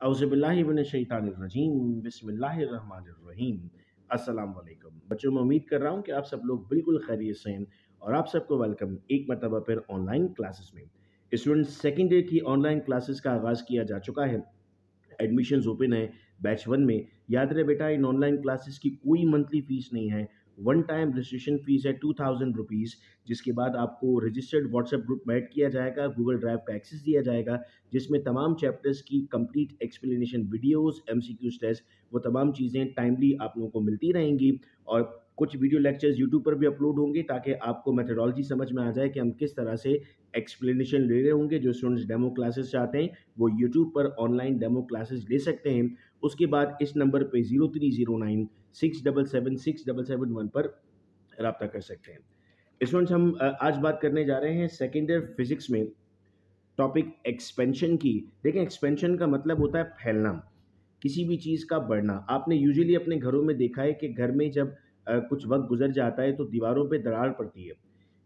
अउज़बिल्लिमिनशैतानिर्रजीम बिस्मिल्लाहिर्रहमानिर्रहीम। अस्सलाम वालेकुम बच्चों, मैं उम्मीद कर रहा हूँ कि आप सब लोग बिल्कुल खैरियत से हैं और आप सबको वेलकम एक मरतबा फिर ऑनलाइन क्लासेस में। स्टूडेंट, सेकेंड ईयर की ऑनलाइन क्लासेस का आगाज़ किया जा चुका है। एडमिशन्स ओपन है बैच वन में। याद रहे बेटा, इन ऑनलाइन क्लासेस की कोई मंथली फ़ीस नहीं है। वन टाइम रजिस्ट्रेशन फ़ीस है टू थाउज़ेंड रुपीज़ जिसके बाद आपको रजिस्टर्ड व्हाट्सएप ग्रुप में ऐड किया जाएगा गूगल ड्राइव का एक्सेस दिया जाएगा, जिसमें तमाम चैप्टर्स की complete explanation videos MCQs test वो तमाम चीज़ें टाइमली आप लोगों को मिलती रहेंगी। और कुछ वीडियो लेक्चर्स यूट्यूब पर भी अपलोड होंगे ताकि आपको मेथडोलॉजी समझ में आ जाए कि हम किस तरह से एक्सप्लेनेशन ले रहे होंगे, जो स्टूडेंट्स डेमो क्लासेस चाहते हैं, वो यूट्यूब पर ऑनलाइन डेमो क्लासेस ले सकते हैं। उसके बाद इस नंबर पर zero three zero nine six double seven six double seven one पर रबता कर सकते हैं। स्टूडेंट्स हम आज बात करने जा रहे हैं सेकेंड ईयर फिज़िक्स में। टॉपिक एक्सपेंशन की। देखें एक्सपेंशन का मतलब होता है फैलना, किसी भी चीज़ का बढ़ना। आपने यूजुअली अपने घरों में देखा है कि घर में जब कुछ वक्त गुजर जाता है तो दीवारों पे दरार पड़ती है।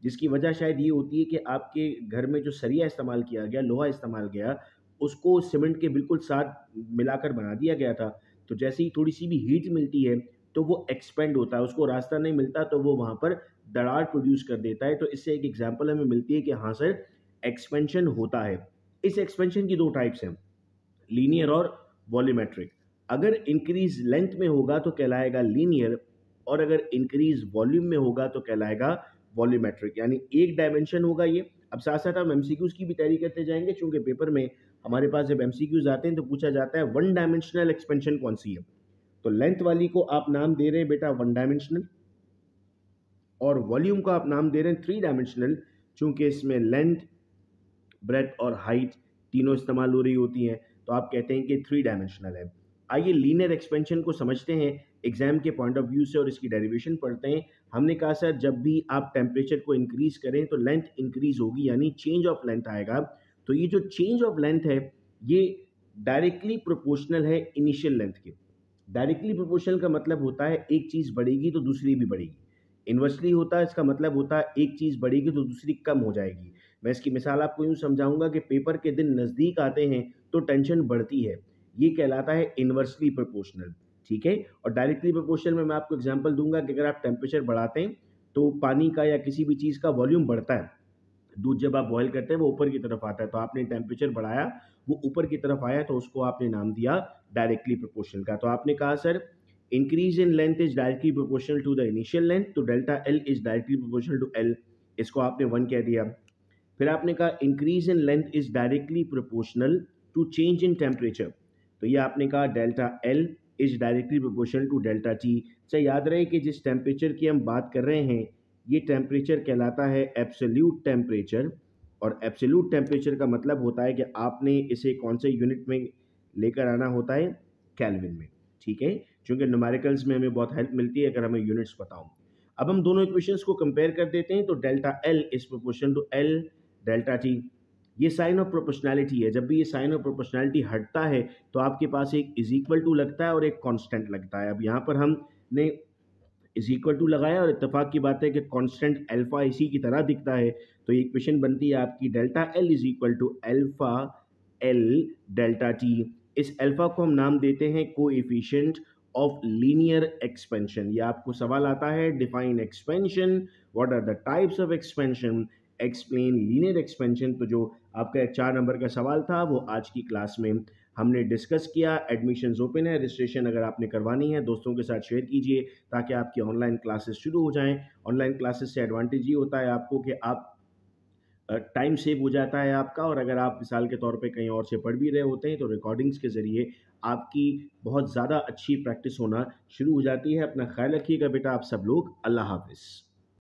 जिसकी वजह शायद ये होती है कि आपके घर में जो सरिया इस्तेमाल किया गया, लोहा इस्तेमाल किया उसको सीमेंट के बिल्कुल साथ मिलाकर बना दिया गया था। तो जैसे ही थोड़ी सी भी हीट मिलती है तो वो एक्सपेंड होता है, उसको रास्ता नहीं मिलता तो वो वहाँ पर दरार प्रोड्यूस कर देता है। तो इससे एक एग्ज़ाम्पल हमें मिलती है कि हाँ सर, एक्सपेंशन होता है। इस एक्सपेंशन की दो टाइप्स हैं, लीनियर और वॉल्यूमेट्रिक। अगर इंक्रीज लेंथ में होगा तो कहलाएगा लीनियर और अगर इंक्रीज वॉल्यूम में होगा तो कहलाएगा वॉल्यूमेट्रिक यानी एक डायमेंशन होगा ये। अब साथ साथ हम एमसीक्यूज की भी तैयारी करते जाएँगे, चूँकि पेपर में हमारे पास जब एमसीक्यूज आते हैं तो पूछा जाता है वन डायमेंशनल एक्सपेंशन कौन सी है? तो लेंथ वाली को आप नाम दे रहे हैं बेटा वन डायमेंशनल और वॉल्यूम को आप नाम दे रहे हैं थ्री डायमेंशनल चूँकि इसमें लेंथ ब्रेथ और हाइट तीनों इस्तेमाल हो रही होती हैं तो आप कहते हैं कि थ्री डायमेंशनल है। आइए लीनियर एक्सपेंशन को समझते हैं एग्ज़ाम के पॉइंट ऑफ़ व्यू से और इसकी डेरिवेशन पढ़ते हैं। हमने कहा, सर, जब भी आप टेम्परेचर को इंक्रीज करें तो लेंथ इंक्रीज होगी, यानी चेंज ऑफ़ लेंथ आएगा। तो ये जो चेंज ऑफ़ लेंथ है, ये डायरेक्टली प्रोपोर्शनल है इनिशियल लेंथ के। डायरेक्टली प्रोपोर्शनल का मतलब होता है एक चीज़ बढ़ेगी तो दूसरी भी बढ़ेगी। इन्वर्सली होता है, इसका मतलब होता है एक चीज़ बढ़ेगी तो दूसरी कम हो जाएगी। मैं इसकी मिसाल आपको यूँ समझाऊँगा कि पेपर के दिन नज़दीक आते हैं तो टेंशन बढ़ती है। ये कहलाता है इन्वर्सली प्रोपोर्शनल ठीक है? और डायरेक्टली प्रोपोर्शनल में मैं आपको एग्जांपल दूँगा कि अगर आप टेम्परेचर बढ़ाते हैं तो पानी का या किसी भी चीज़ का वॉल्यूम बढ़ता है। दूध जब आप बॉयल करते हैं, वो ऊपर की तरफ़ आता है। तो आपने टेम्परेचर बढ़ाया, वो ऊपर की तरफ़ आया तो उसको आपने नाम दिया डायरेक्टली प्रोपोर्शनल का। तो आपने कहा, sir increase in length is directly proportional to the initial length तो delta L is directly proportional to L इसको आपने वन कह दिया। फिर आपने कहा increase in length is directly proportional to change in temperature तो ये आपने कहा delta L is directly proportional to delta T अच्छा याद रहे कि जिस टेम्परेचर की हम बात कर रहे हैं, ये टेम्परेचर कहलाता है एब्सोल्यूट टेम्परेचर और एब्सोल्यूट टेम्परेचर का मतलब होता है कि आपने इसे कौन से यूनिट में लेकर आना होता है? कैलविन में, ठीक है? क्योंकि न्यूमेरिकल्स में हमें बहुत हेल्प मिलती है अगर हमें यूनिट्स बताऊँ। अब हम दोनों इक्वेशंस को कंपेयर कर देते हैं तो delta L is proportion to L delta T ये साइन ऑफ़ प्रोपोर्शनैलिटी है। जब भी ये साइन ऑफ़ प्रोपोर्शनैलिटी हटता है तो आपके पास एक इज़ इक्वल टू लगता है और एक कांस्टेंट लगता है। अब यहाँ पर हमने इज़ इक्वल टू लगाया और इतफाक की बात है कि कांस्टेंट अल्फ़ा इसी की तरह दिखता है। तो ये इक्वेशन बनती है आपकी delta L is equal to alpha L delta T इस अल्फ़ा को हम नाम देते हैं को ऑफ़ लीनियर एक्सपेंशन ये आपको सवाल आता है define expansion what are the types of expansion explain linear expansion तो जो आपका एक चार नंबर का सवाल था, वो आज की क्लास में हमने डिस्कस किया। एडमिशन्स ओपन है रजिस्ट्रेशन अगर आपने करवानी है, दोस्तों के साथ शेयर कीजिए ताकि आपकी ऑनलाइन क्लासेस शुरू हो जाएँ। ऑनलाइन क्लासेस से एडवांटेज ये होता है आपको कि आप टाइम सेव हो जाता है आपका और अगर आप मिसाल के तौर पे कहीं और से पढ़ भी रहे होते हैं तो रिकॉर्डिंग्स के ज़रिए आपकी बहुत ज़्यादा अच्छी प्रैक्टिस होना शुरू हो जाती है। अपना ख्याल रखिएगा बेटा आप सब लोग। अल्लाह हाफिज़।